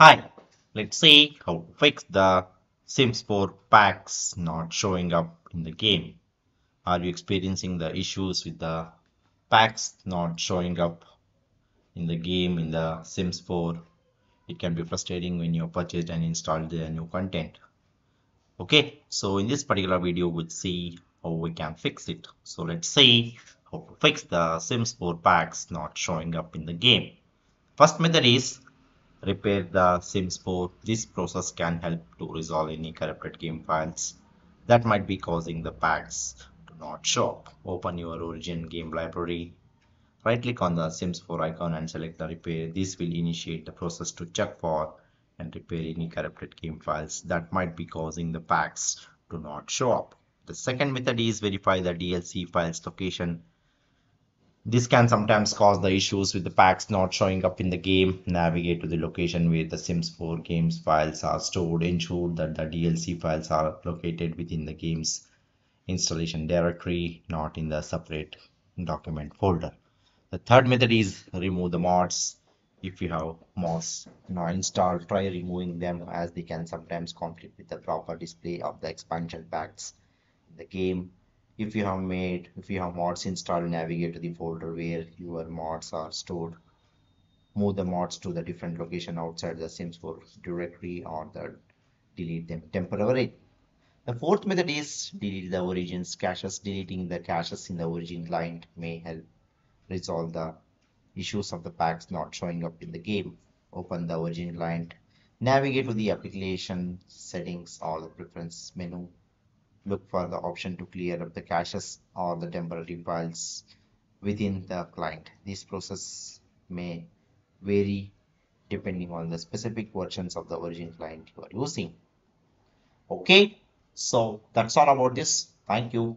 Hi, let's see how to fix the Sims 4 packs not showing up in the game. Are you experiencing the issues with the packs not showing up in the game in the Sims 4? It can be frustrating when you purchased and installed the new content. Okay, so in this particular video, we'll see how we can fix it. So let's see how to fix the Sims 4 packs not showing up in the game. First method is repair the Sims 4. This process can help to resolve any corrupted game files that might be causing the packs to not show up. Open your origin game library. Right click on the Sims 4 icon and select the repair. This will initiate the process to check for and repair any corrupted game files that might be causing the packs to not show up. The second method is verify the DLC files location this can sometimes cause the issues with the packs not showing up in the game. Navigate to the location where the Sims 4 games files are stored. Ensure that the DLC files are located within the game's installation directory, not in the separate document folder. The third method is remove the mods. If you have mods now installed, try removing them as they can sometimes conflict with the proper display of the expansion packs in the game if you have made if you have mods installed navigate to the folder where your mods are stored move the mods to the different location outside the sims 4 directory or the delete them temporarily. The fourth method is delete the origins caches. Deleting the caches in the origin client may help resolve the issues of the packs not showing up in the game. Open the origin client navigate to the application settings or the preference menu look for the option to clear up the caches or the temporary files within the client. This process may vary depending on the specific versions of the origin client you are using. Okay, so that's all about this. Thank you.